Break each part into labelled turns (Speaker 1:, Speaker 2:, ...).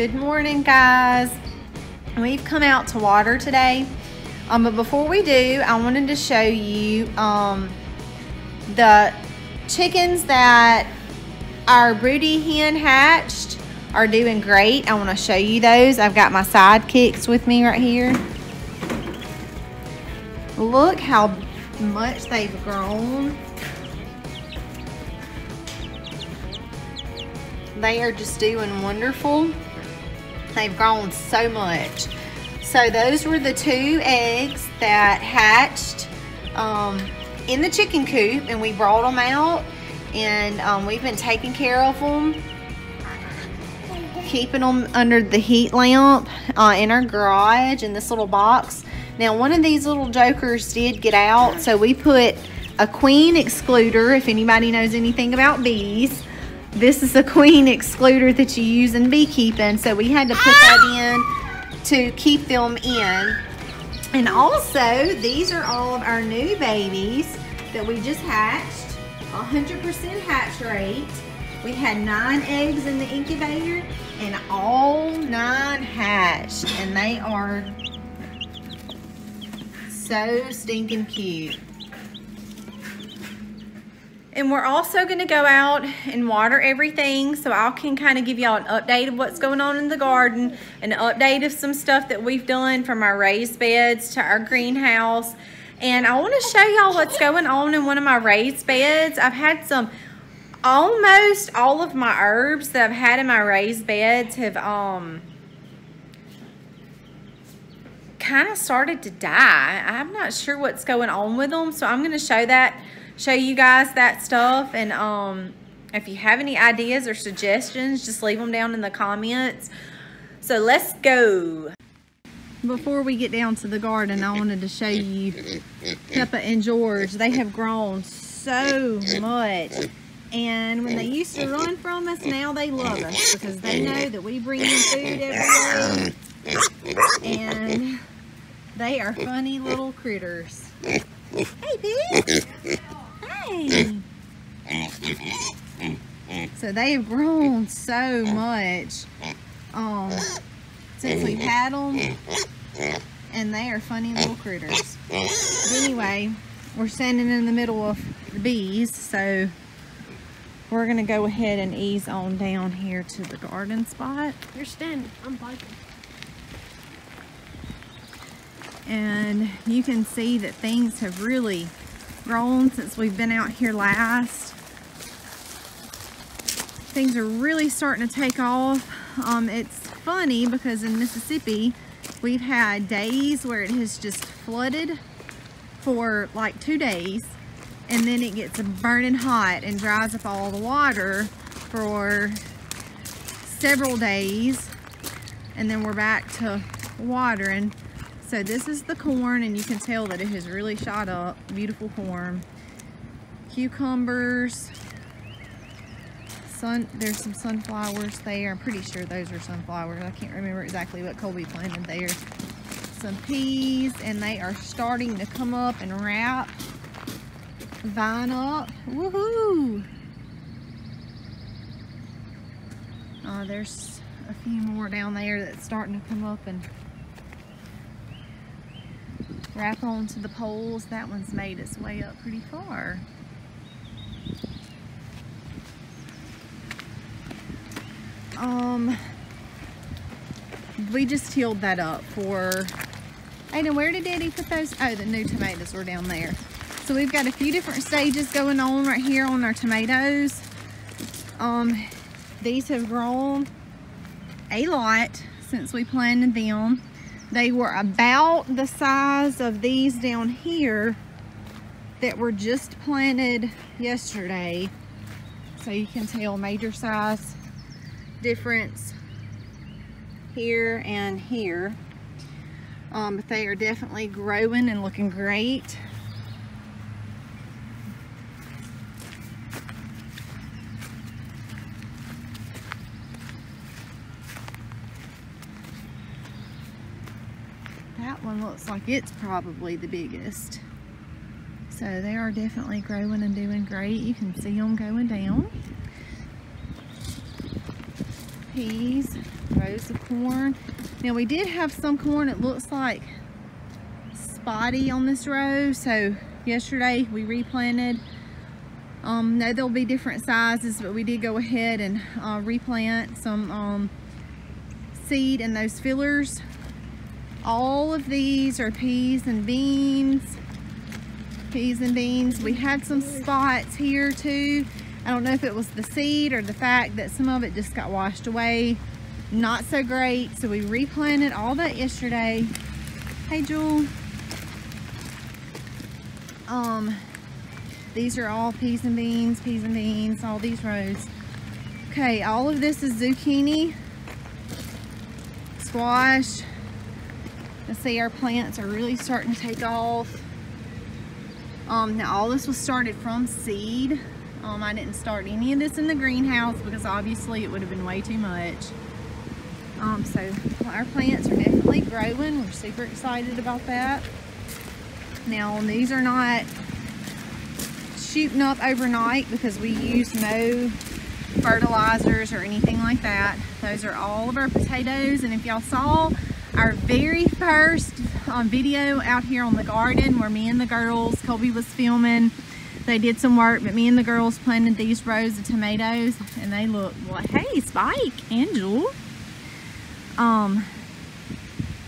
Speaker 1: Good morning, guys. We've come out to water today. Um, but before we do, I wanted to show you um, the chickens that our broody hen hatched are doing great. I want to show you those. I've got my sidekicks with me right here. Look how much they've grown. They are just doing wonderful. They've grown so much. So those were the two eggs that hatched um, in the chicken coop and we brought them out and um, we've been taking care of them keeping them under the heat lamp uh, in our garage in this little box now one of these little jokers did get out so we put a queen excluder if anybody knows anything about bees this is a queen excluder that you use in beekeeping so we had to put that ah! in to keep them in and also these are all of our new babies that we just hatched 100% hatch rate. We had nine eggs in the incubator and all nine hatched and they are so stinking cute. And we're also gonna go out and water everything so I can kind of give y'all an update of what's going on in the garden, an update of some stuff that we've done from our raised beds to our greenhouse and I want to show y'all what's going on in one of my raised beds. I've had some, almost all of my herbs that I've had in my raised beds have um kind of started to die. I'm not sure what's going on with them. So I'm going to show that, show you guys that stuff. And um, if you have any ideas or suggestions, just leave them down in the comments. So let's go before we get down to the garden, I wanted to show you Peppa and George. They have grown so much. And when they used to run from us, now they love us because they know that we bring them food every day. And they are funny little critters. Hey, Pig. So they have grown so much. Um, since we've had them. And they are funny little critters. But anyway, we're standing in the middle of the bees, so we're going to go ahead and ease on down here to the garden spot.
Speaker 2: You're standing. I'm biking.
Speaker 1: And you can see that things have really grown since we've been out here last. Things are really starting to take off. Um, it's funny because in Mississippi, we've had days where it has just flooded for like two days and then it gets burning hot and dries up all the water for several days and then we're back to watering. So this is the corn and you can tell that it has really shot up. Beautiful corn. Cucumbers, sun there's some sunflowers there. I'm pretty sure those are sunflowers. I can't remember exactly what colby planted there. Some peas and they are starting to come up and wrap vine up. Woohoo! Uh, there's a few more down there that's starting to come up and wrap onto the poles that one's made its way up pretty far um, we just healed that up for, Aiden, where did Daddy put those? Oh, the new tomatoes were down there. So we've got a few different stages going on right here on our tomatoes. Um, these have grown a lot since we planted them. They were about the size of these down here that were just planted yesterday. So you can tell major size difference here and here. Um, but they are definitely growing and looking great. That one looks like it's probably the biggest. So they are definitely growing and doing great. You can see them going down peas, rows of corn. Now we did have some corn, it looks like spotty on this row. So yesterday we replanted. Um, no, there'll be different sizes, but we did go ahead and uh, replant some um, seed in those fillers. All of these are peas and beans. Peas and beans. We had some spots here too. I don't know if it was the seed or the fact that some of it just got washed away. Not so great. So we replanted all that yesterday. Hey, Jewel. Um, these are all peas and beans, peas and beans, all these rows. Okay, all of this is zucchini, squash. See, our plants are really starting to take off. Um, now all this was started from seed. Um, I didn't start any of this in the greenhouse because obviously it would have been way too much. Um, so our plants are definitely growing. We're super excited about that. Now these are not shooting up overnight because we use no fertilizers or anything like that. Those are all of our potatoes and if y'all saw our very first um, video out here on the garden where me and the girls, Colby was filming, they did some work but me and the girls planted these rows of tomatoes and they look, well hey Spike, Angel. Um,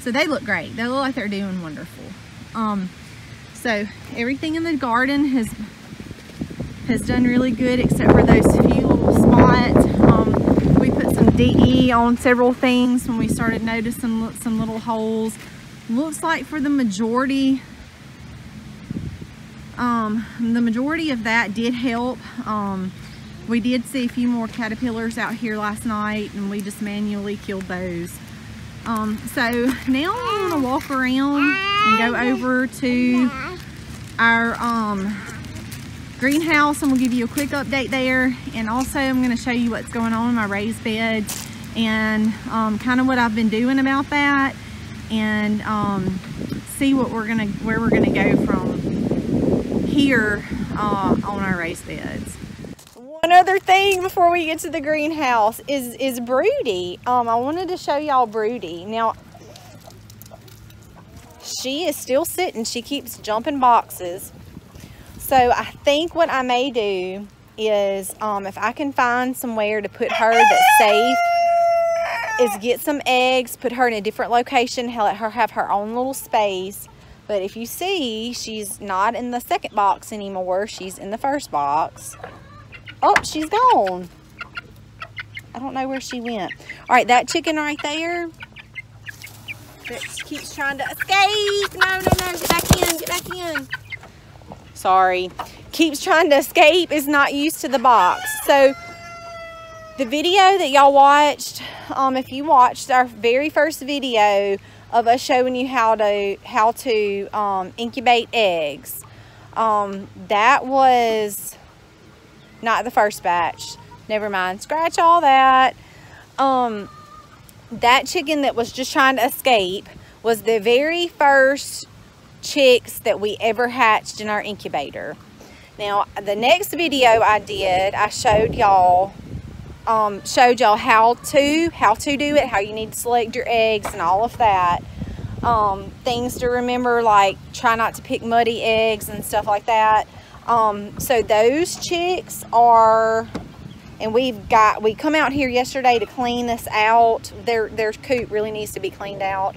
Speaker 1: so they look great. They look like they're doing wonderful. Um, so everything in the garden has has done really good except for those few little spots. Um, we put some DE on several things when we started noticing some little holes. Looks like for the majority, um, the majority of that did help. Um, we did see a few more caterpillars out here last night and we just manually killed those. Um, so now I'm gonna walk around and go over to our um, greenhouse. I'm gonna give you a quick update there. And also I'm gonna show you what's going on in my raised beds and um, kind of what I've been doing about that and um, see what we're gonna, where we're gonna go from here uh, on our raised beds. One other thing before we get to the greenhouse is, is Broody. Um, I wanted to show y'all Broody. Now, she is still sitting. She keeps jumping boxes. So I think what I may do is um, if I can find somewhere to put her that's safe is get some eggs, put her in a different location, let her have her own little space. But if you see, she's not in the second box anymore. She's in the first box. Oh, she's gone. I don't know where she went. All right, that chicken right there that keeps trying to escape. No, no, no, get back in, get back in. Sorry. Keeps trying to escape is not used to the box. So the video that y'all watched, um, if you watched our very first video of us showing you how to how to um, incubate eggs, um, that was not the first batch. Never mind. Scratch all that. Um, that chicken that was just trying to escape was the very first chicks that we ever hatched in our incubator. Now, the next video I did, I showed y'all um, showed y'all how to how to do it, how you need to select your eggs and all of that. Um, things to remember like try not to pick muddy eggs and stuff like that. Um, so those chicks are and we've got we come out here yesterday to clean this out their their coop really needs to be cleaned out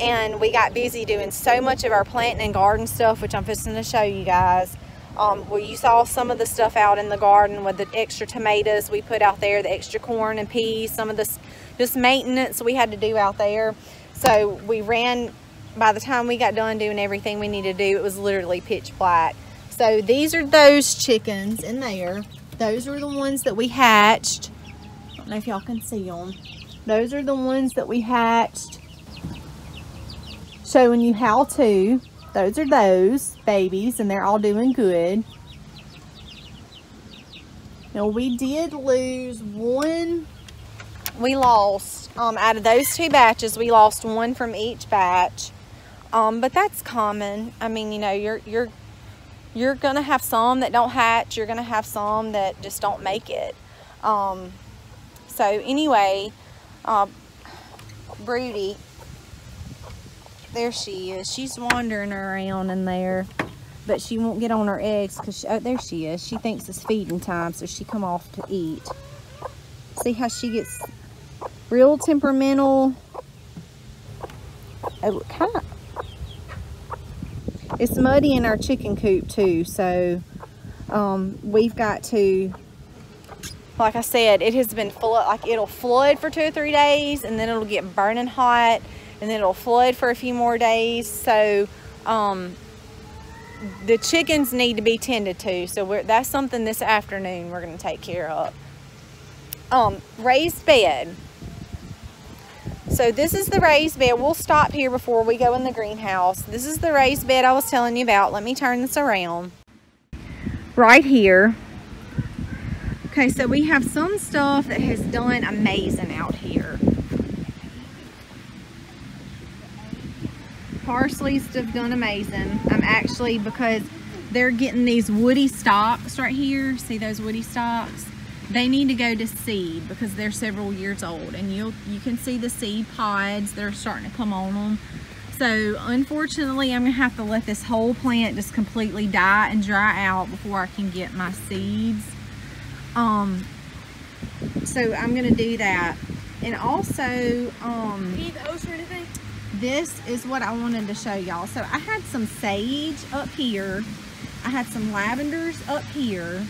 Speaker 1: and we got busy doing so much of our planting and garden stuff which I'm fixing to show you guys um, where you saw some of the stuff out in the garden with the extra tomatoes we put out there the extra corn and peas some of this just maintenance we had to do out there so we ran by the time we got done doing everything we needed to do it was literally pitch black so these are those chickens in there those are the ones that we hatched. I don't know if y'all can see them. Those are the ones that we hatched. Showing you how to. Those are those babies and they're all doing good. Now we did lose one. We lost, um, out of those two batches, we lost one from each batch. Um, but that's common. I mean, you know, you're, you're you're gonna have some that don't hatch you're gonna have some that just don't make it um, so anyway uh, Broody. There she is. She's wandering around in there. But she won't get on her eggs because, oh, there she is. She thinks it's feeding time, so she come off to eat. See how she gets real temperamental. Oh, kind of. It's muddy in our chicken coop too, so um, we've got to like I said, it has been flood, like it'll flood for two or three days and then it'll get burning hot and then it'll flood for a few more days. So, um, the chickens need to be tended to. So that's something this afternoon we're going to take care of. Um, raised bed. So this is the raised bed. We'll stop here before we go in the greenhouse. This is the raised bed I was telling you about. Let me turn this around. Right here Okay, so we have some stuff that has done amazing out here. Parsley's have done amazing. I'm actually, because they're getting these woody stalks right here. See those woody stalks? They need to go to seed because they're several years old. And you you can see the seed pods that are starting to come on them. So unfortunately, I'm gonna have to let this whole plant just completely die and dry out before I can get my seeds. Um, so I'm to do that. And also, um, this is what I wanted to show y'all. So I had some sage up here. I had some lavenders up here.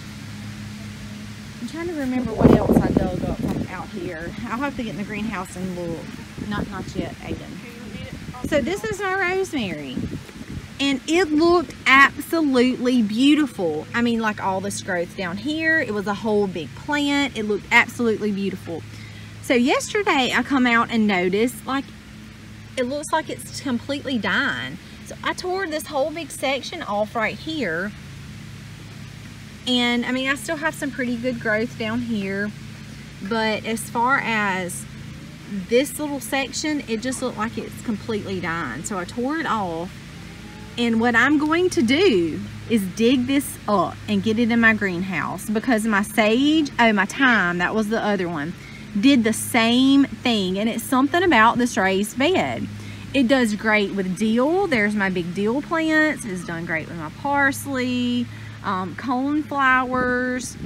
Speaker 1: I'm trying to remember what else I dug up from out here. I'll have to get in the greenhouse and look. Not, not yet, Aiden. So this is my rosemary and it looked absolutely beautiful. I mean, like all this growth down here, it was a whole big plant. It looked absolutely beautiful. So yesterday I come out and noticed like, it looks like it's completely dying. So I tore this whole big section off right here. And I mean, I still have some pretty good growth down here. But as far as this little section, it just looked like it's completely dying. So I tore it off and what I'm going to do is dig this up and get it in my greenhouse because my sage, oh my thyme, that was the other one, did the same thing. And it's something about this raised bed. It does great with dill. There's my big dill plants. It's done great with my parsley, um, cone flowers.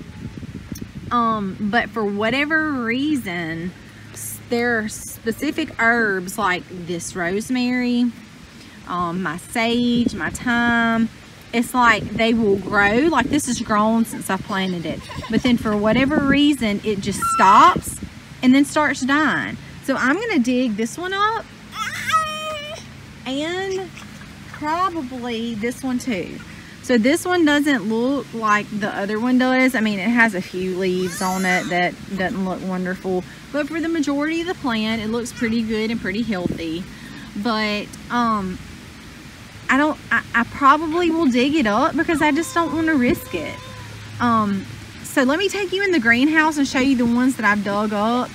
Speaker 1: Um, but for whatever reason, there are specific herbs like this rosemary, um, my sage, my thyme. It's like they will grow, like this has grown since I planted it. But then for whatever reason, it just stops and then starts dying. So I'm gonna dig this one up and probably this one too. So this one doesn't look like the other one does. I mean, it has a few leaves on it that doesn't look wonderful. But for the majority of the plant, it looks pretty good and pretty healthy. But um, I don't, I, I probably will dig it up because I just don't want to risk it. Um, so let me take you in the greenhouse and show you the ones that I've dug up.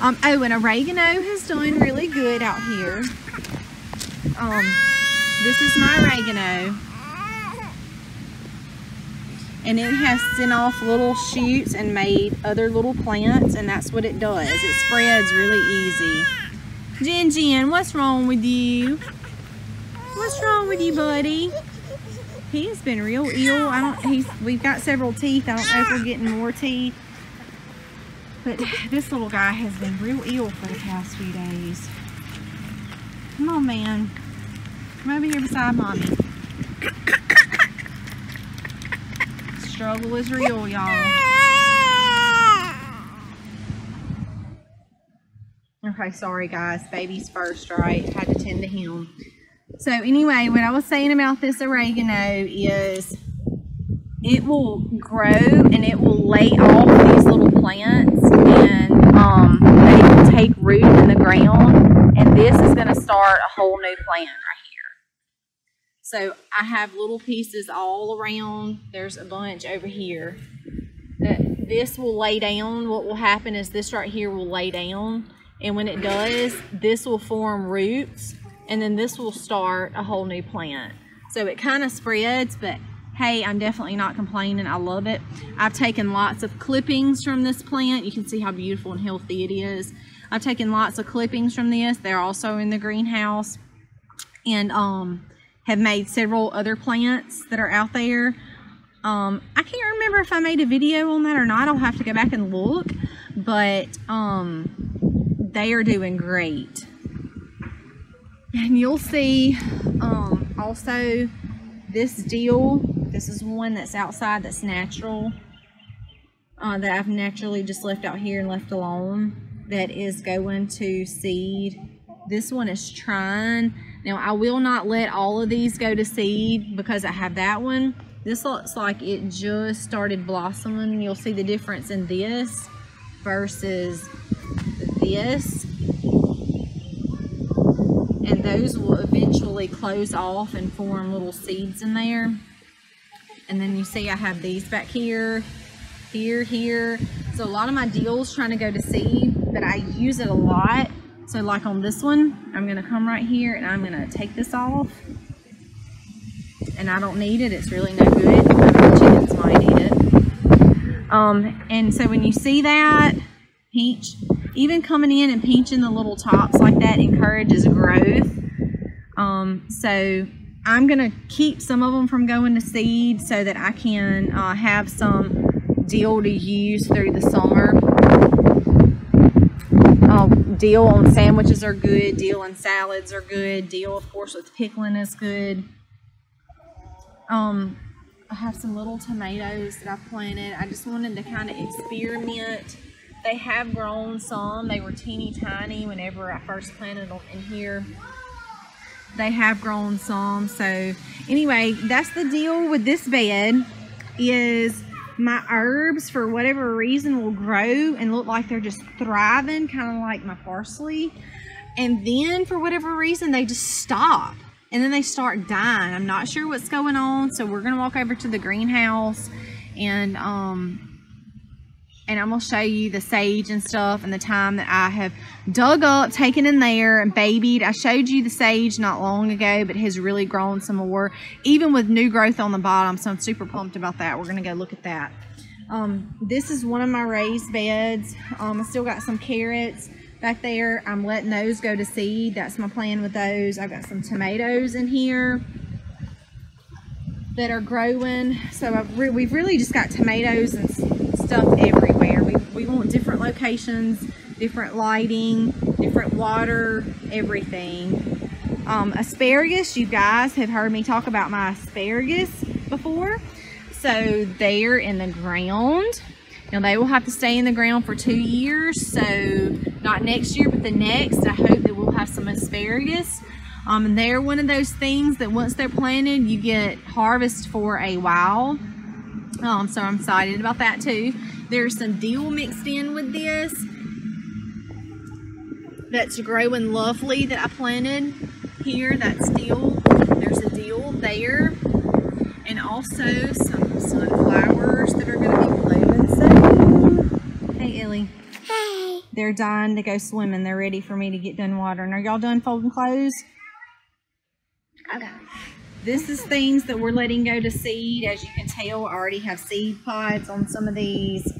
Speaker 1: Um, oh, and oregano has done really good out here. Um, this is my oregano. And it has sent off little shoots and made other little plants, and that's what it does. It spreads really easy. Jin Jin, what's wrong with you? What's wrong with you, buddy? He has been real ill. I don't. He's. We've got several teeth. I don't know if we're getting more teeth. But this little guy has been real ill for the past few days. Come on, man. Come over here beside mommy. Struggle is real, y'all. Okay, sorry guys. Baby's first, right? Had to tend to him. So anyway, what I was saying about this oregano is it will grow and it will lay off these little plants and um, they will take root in the ground and this is going to start a whole new plant right here. So I have little pieces all around. There's a bunch over here. That this will lay down. What will happen is this right here will lay down and when it does, this will form roots and then this will start a whole new plant. So it kind of spreads, but hey, I'm definitely not complaining. I love it. I've taken lots of clippings from this plant. You can see how beautiful and healthy it is. I've taken lots of clippings from this. They're also in the greenhouse. And um, have made several other plants that are out there. Um, I can't remember if I made a video on that or not. I'll have to go back and look. But um, they are doing great. And you'll see um, also this dill. This is one that's outside that's natural. Uh, that I've naturally just left out here and left alone. That is going to seed. This one is trying. Now I will not let all of these go to seed because I have that one. This looks like it just started blossoming. You'll see the difference in this versus this and those will eventually close off and form little seeds in there. And then you see I have these back here here here. So a lot of my dill's trying to go to seed but I use it a lot. So like on this one I'm gonna come right here and I'm gonna take this off. And I don't need it it's really no good. The chickens might eat it. Um and so when you see that pinch even coming in and pinching the little tops like that encourages growth. Um, so I'm going to keep some of them from going to seed so that I can uh, have some dill to use through the summer. Uh, deal on sandwiches are good. Dill on salads are good. Dill, of course, with pickling is good. Um, I have some little tomatoes that I've planted. I just wanted to kind of experiment they have grown some. They were teeny tiny whenever I first planted them in here. They have grown some. So anyway, that's the deal with this bed is my herbs for whatever reason will grow and look like they're just thriving, kind of like my parsley. And then for whatever reason, they just stop and then they start dying. I'm not sure what's going on. So we're going to walk over to the greenhouse and um, and I'm to show you the sage and stuff and the thyme that I have dug up, taken in there and babied. I showed you the sage not long ago, but has really grown some more, even with new growth on the bottom. So I'm super pumped about that. We're going to go look at that. Um, this is one of my raised beds. Um, I still got some carrots back there. I'm letting those go to seed. That's my plan with those. I've got some tomatoes in here that are growing. So re we've really just got tomatoes and stuff everywhere. We, we want different locations, different lighting, different water, everything. Um, asparagus, you guys have heard me talk about my asparagus before. So they're in the ground. Now they will have to stay in the ground for two years. So not next year, but the next, I hope that we'll have some asparagus. Um, and they're one of those things that once they're planted, you get harvest for a while. Um, so I'm excited about that too. There's some dill mixed in with this that's growing lovely that I planted here. That's dill. There's a dill there. And also some sunflowers that are going to be blooming soon. Hey, Ellie.
Speaker 2: Hey.
Speaker 1: They're dying to go swimming. They're ready for me to get done watering. Are y'all done folding clothes?
Speaker 2: Okay.
Speaker 1: This is things that we're letting go to seed. As you can tell, I already have seed pods on some of these.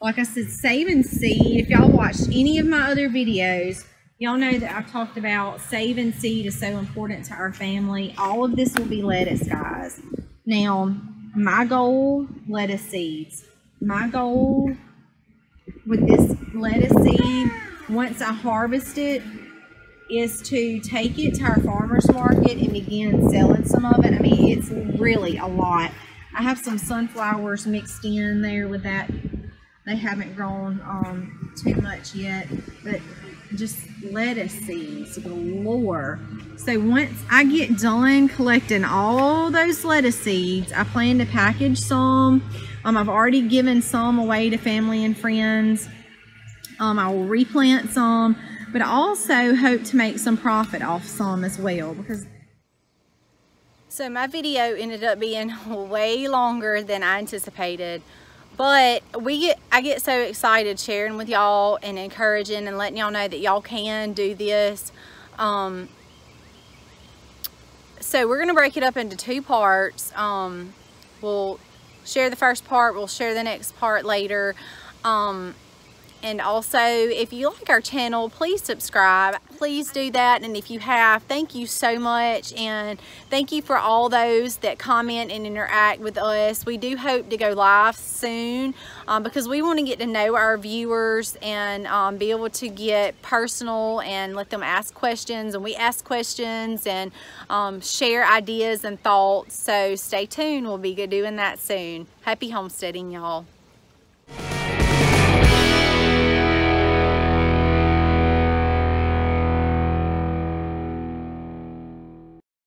Speaker 1: Like I said, saving seed. If y'all watched any of my other videos, y'all know that I've talked about saving seed is so important to our family. All of this will be lettuce, guys. Now, my goal, lettuce seeds. My goal with this lettuce seed, once I harvest it, is to take it to our farmer's market and begin selling some of it. I mean, it's really a lot. I have some sunflowers mixed in there with that. They haven't grown um, too much yet, but just lettuce seeds galore. So once I get done collecting all those lettuce seeds, I plan to package some. Um, I've already given some away to family and friends. Um, I will replant some but I also hope to make some profit off some as well because so my video ended up being way longer than I anticipated but we get I get so excited sharing with y'all and encouraging and letting y'all know that y'all can do this. Um, so we're gonna break it up into two parts. Um, we'll share the first part we'll share the next part later. Um, and also, if you like our channel, please subscribe. Please do that. And if you have, thank you so much. And thank you for all those that comment and interact with us. We do hope to go live soon um, because we want to get to know our viewers and um, be able to get personal and let them ask questions. And we ask questions and um, share ideas and thoughts. So stay tuned. We'll be good doing that soon. Happy homesteading, y'all.